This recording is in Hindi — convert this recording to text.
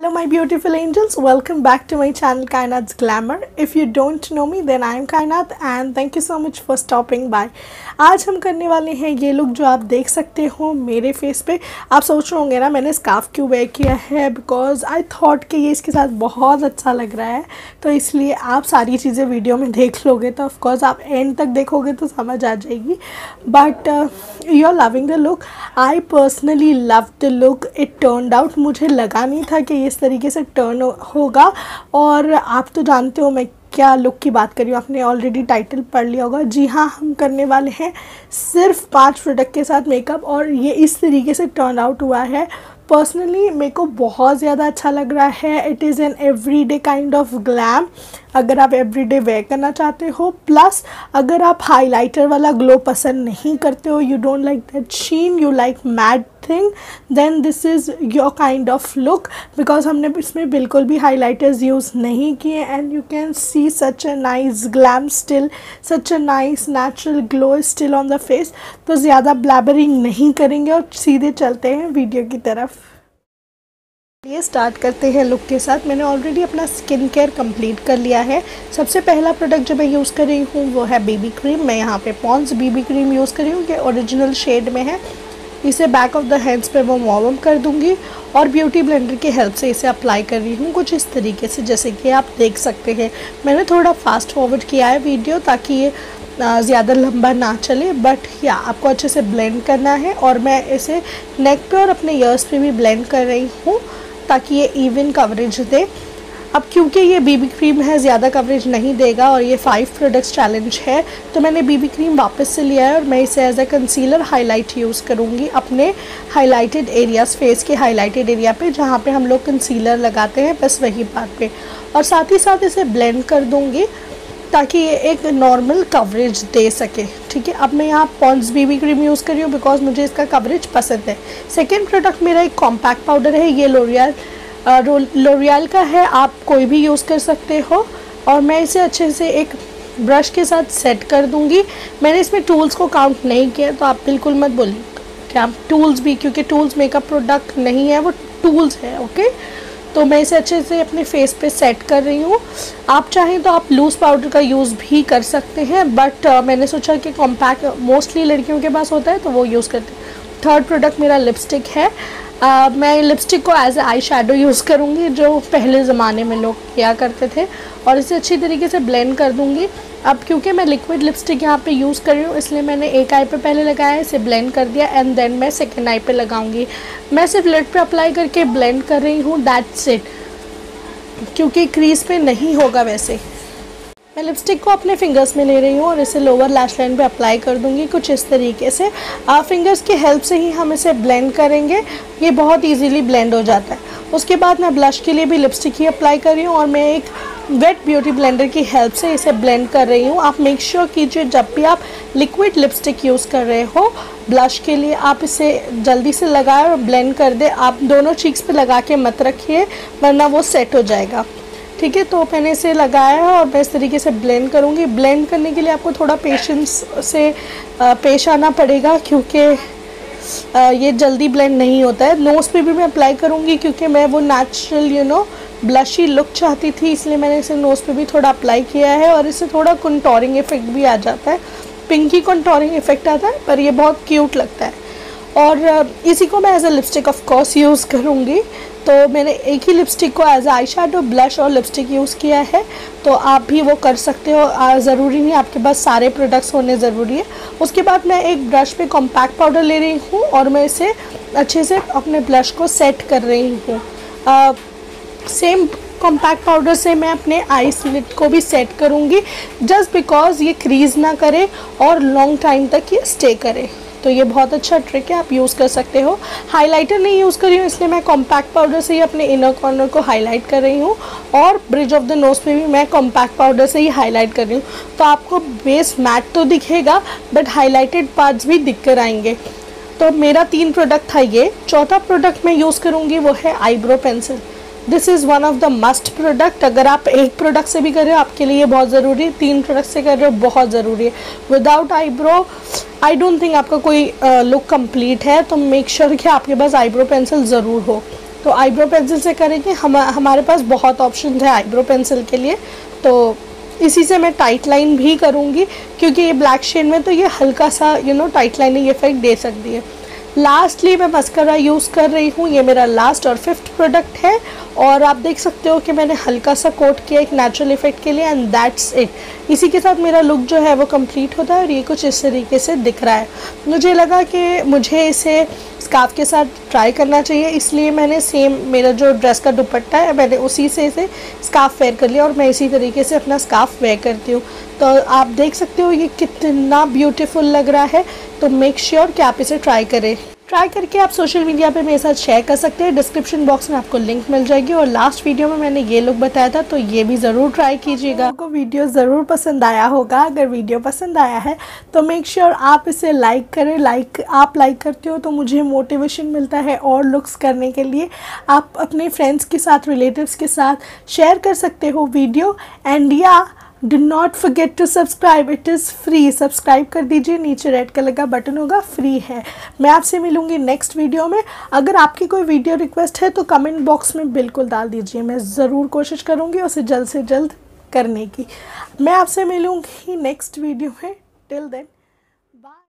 Hello my beautiful angels, welcome back to my channel Kainat's Glamour. If you don't know me then I am Kainat and thank you so much for stopping by. आज हम करने वाले हैं ये लुक जो आप देख सकते हो मेरे फेस पे। आप सोच रहे होंगे ना मैंने स्काफ क्यों वेयर किया है? बिकॉज़ आई थॉट कि ये इसके साथ बहुत अच्छा लग रहा है। तो इसलिए आप सारी चीज़ें वीडियो में देख लोगे तो ऑफकोर्स आप एंड तक देखोगे तो समझ आ जाएगी। But you are loving the look I personally love the look it turn out मुझे लगा नहीं था कि इस तरीके से टर्न होगा। और आप तो जानते हो मैं क्या लुक की बात करी आपने ऑलरेडी टाइटल पढ़ लिया होगा। जी हाँ हम करने वाले हैं सिर्फ़ पाँच प्रोडक्ट के साथ मेकअप और ये इस तरीके से टर्न आउट हुआ है। पर्सनली मेरे को बहुत ज़्यादा अच्छा लग रहा है। It is an everyday kind of glam अगर आप एवरी डे वेयर करना चाहते हो प्लस अगर आप हाइलाइटर वाला ग्लो पसंद नहीं करते हो you don't like that sheen you like matte thing then this is your kind of look because हमने इसमें बिल्कुल भी हाईलाइटर्स यूज़ नहीं किए and you can see such a nice glam still such a nice natural glow still on the face तो ज़्यादा ब्लैबरिंग नहीं करेंगे और सीधे चलते हैं वीडियो की तरफ़। ये स्टार्ट करते हैं लुक के साथ। मैंने ऑलरेडी अपना स्किन केयर कंप्लीट कर लिया है। सबसे पहला प्रोडक्ट जो मैं यूज़ कर रही हूँ, वो है बेबी क्रीम मैं यहाँ पे पॉन्स बेबी क्रीम यूज़ कर रही हूँ। कि ओरिजिनल शेड में है। इसे बैक ऑफ़ द हैंड्स पे मैं वॉर्म कर दूँगी और ब्यूटी ब्लेंडर की हेल्प से इसे अप्लाई कर रही हूँ कुछ इस तरीके से, जैसे कि आप देख सकते हैं। मैंने थोड़ा फास्ट फॉरवर्ड किया है वीडियो ताकि ये ज़्यादा लंबा ना चले। बट या आपको अच्छे से ब्लेंड करना है और मैं इसे नेक पे और अपने ईयर्स पे भी ब्लेंड कर रही हूँ। ताकि ये इवन कवरेज दे। अब क्योंकि ये बीबी क्रीम है, ज़्यादा कवरेज नहीं देगा और ये फाइव प्रोडक्ट्स चैलेंज है तो मैंने बीबी क्रीम वापस से लिया है और मैं इसे as a concealer highlight use करूँगी अपने हाईलाइटेड एरियाज़ फेस के हाईलाइटेड एरिया पे, जहाँ पे हम लोग कंसीलर लगाते हैं, बस वही बात पे। और साथ ही साथ इसे ब्लेंड कर दूँगी। ताकि ये एक नॉर्मल कवरेज दे सके, ठीक है? अब मैं यहाँ पॉन्स बीबी क्रीम यूज़ कर रही हूँ बिकॉज़ मुझे इसका कवरेज पसंद है। सेकेंड प्रोडक्ट मेरा एक कॉम्पैक्ट पाउडर है, ये लोरियल लोरियल का है, आप कोई भी यूज़ कर सकते हो। और मैं इसे अच्छे से एक ब्रश के साथ सेट कर दूँगी। मैंने इसमें टूल्स को काउंट नहीं किया तो आप बिल्कुल मत बोलिए। क्या? टूल्स भी, क्योंकि टूल्स मेकअप प्रोडक्ट नहीं है, वो टूल्स है ओके तो मैं इसे अच्छे से अपने फेस पे सेट कर रही हूँ। आप चाहें तो आप लूज़ पाउडर का यूज़ भी कर सकते हैं बट uh, मैंने सोचा कि कॉम्पैक्ट मोस्टली लड़कियों के पास होता है तो वो यूज़ करते हैं। थर्ड प्रोडक्ट मेरा लिपस्टिक है। uh, मैं लिपस्टिक को as a eye shadow use करूँगी जो पहले ज़माने में लोग किया करते थे और इसे अच्छी तरीके से ब्लेंड कर दूँगी। अब क्योंकि मैं लिक्विड लिपस्टिक यहाँ पे यूज़ कर रही हूँ इसलिए मैंने एक आई पे पहले लगाया इसे ब्लेंड कर दिया एंड देन मैं सेकेंड आई पे लगाऊँगी। मैं सिर्फ़ लिट पे अप्लाई करके ब्लेंड कर रही हूँ दैट्स इट क्योंकि क्रीज पे नहीं होगा वैसे। मैं लिपस्टिक को अपने फिंगर्स में ले रही हूँ और इसे लोअर लैश लाइन पे अप्लाई कर दूँगी कुछ इस तरीके से। आप फिंगर्स की हेल्प से ही हम इसे ब्लेंड करेंगे। ये बहुत इजीली ब्लेंड हो जाता है। उसके बाद मैं ब्लश के लिए भी लिपस्टिक ही अप्लाई कर रही हूँ और मैं एक वेट ब्यूटी ब्लेंडर की हेल्प से इसे ब्लेंड कर रही हूँ। आप मेक श्योर sure कीजिए जब भी आप लिक्विड लिपस्टिक यूज़ कर रहे हो ब्लश के लिए आप इसे जल्दी से लगाए और ब्लेंड कर दे। आप दोनों चीक्स पे लगा के मत रखिए, वरना वो सेट हो जाएगा। ठीक है तो मैंने इसे लगाया है और मैं इस तरीके से ब्लेंड करूँगी। ब्लेंड करने के लिए आपको थोड़ा पेशेंस से पेश आना पड़ेगा क्योंकि ये जल्दी ब्लेंड नहीं होता है। नोज़ पे भी मैं अप्लाई करूँगी क्योंकि मैं वो natural you know blushy look चाहती थी, इसलिए मैंने इसे नोज़ पे भी थोड़ा अप्लाई किया है और इससे थोड़ा कंटोरिंग इफ़ेक्ट भी आ जाता है। पिंकी कंटोरिंग इफ़ेक्ट आता है, पर ये बहुत क्यूट लगता है। और इसी को मैं as a lipstick of course use करूँगी। तो मैंने एक ही लिपस्टिक को एज आई शेडो ब्लश और लिपस्टिक यूज़ किया है। तो आप भी वो कर सकते हो। ज़रूरी नहीं आपके पास सारे प्रोडक्ट्स होने ज़रूरी है। उसके बाद मैं एक ब्रश पे कॉम्पैक्ट पाउडर ले रही हूँ और मैं इसे अच्छे से अपने ब्लश को सेट कर रही हूँ। सेम कॉम्पैक्ट पाउडर से मैं अपने आई स्लिट को भी सेट करूँगी। जस्ट बिकॉज़ ये क्रीज ना करे और लॉन्ग टाइम तक ये स्टे करे। तो ये बहुत अच्छा ट्रिक है, आप यूज़ कर सकते हो। हाइलाइटर नहीं यूज़ कर रही हूँ, इसलिए मैं कॉम्पैक्ट पाउडर से ही अपने इनर कॉर्नर को हाईलाइट कर रही हूँ और ब्रिज ऑफ़ द नोज़ पे भी मैं कॉम्पैक्ट पाउडर से ही हाईलाइट कर रही हूँ। तो आपको बेस मैट तो दिखेगा बट हाईलाइटेड पार्ट्स भी दिख कर आएँगे। तो मेरा तीन प्रोडक्ट था ये। चौथा प्रोडक्ट मैं यूज़ करूँगी, वो है eyebrow pencil this is one of the must product अगर आप एक प्रोडक्ट से भी कर रहे हो आपके लिए बहुत ज़रूरी है। तीन प्रोडक्ट से कर रहे हो बहुत ज़रूरी है। Without eyebrow I don't think आपका कोई लुक uh, कंप्लीट है तो मेक श्योर sure कि आपके पास आईब्रो पेंसिल ज़रूर हो। तो आईब्रो पेंसिल से करेंगे। हम हमारे पास बहुत ऑप्शन है आईब्रो पेंसिल के लिए। तो इसी से मैं टाइट लाइन भी करूँगी क्योंकि ये ब्लैक शेड में तो ये हल्का सा you know tight lining effect दे सकती है। लास्टली मैं मस्करा यूज़ कर रही हूँ। ये मेरा लास्ट और फिफ्थ प्रोडक्ट है। और आप देख सकते हो कि मैंने हल्का सा कोट किया एक नेचुरल इफ़ेक्ट के लिए एंड दैट्स इट इसी के साथ मेरा लुक जो है वो कंप्लीट होता है, और ये कुछ इस तरीके से दिख रहा है। मुझे लगा कि मुझे इसे स्काफ के साथ ट्राई करना चाहिए, इसलिए मैंने सेम मेरा जो ड्रेस का दुपट्टा है, मैंने उसी से इसे स्काफ वेयर कर लिया, और मैं इसी तरीके से अपना स्काफ वेयर करती हूँ। तो आप देख सकते हो ये कितना ब्यूटीफुल लग रहा है तो मेक श्योर sure कि आप इसे ट्राई करें। ट्राई करके आप सोशल मीडिया पे मेरे साथ शेयर कर सकते हैं। डिस्क्रिप्शन बॉक्स में आपको लिंक मिल जाएगी। और लास्ट वीडियो में मैंने ये लुक बताया था तो ये भी ज़रूर ट्राई कीजिएगा। आपको वीडियो ज़रूर पसंद आया होगा। अगर वीडियो पसंद आया है तो मेक श्योर sure आप इसे लाइक करें। लाइक आप लाइक करते हो तो मुझे मोटिवेशन मिलता है और लुक्स करने के लिए। आप अपने फ्रेंड्स के साथ रिलेटिव्स के साथ शेयर कर सकते हो वीडियो एंड या do not forget to subscribe it is free subscribe कर दीजिए। नीचे रेड कलर का बटन होगा। फ्री है। मैं आपसे मिलूँगी नेक्स्ट वीडियो में। अगर आपकी कोई वीडियो रिक्वेस्ट है तो कमेंट बॉक्स में बिल्कुल डाल दीजिए। मैं ज़रूर कोशिश करूँगी उसे जल्द से जल्द करने की। मैं आपसे मिलूँगी नेक्स्ट वीडियो में। Till then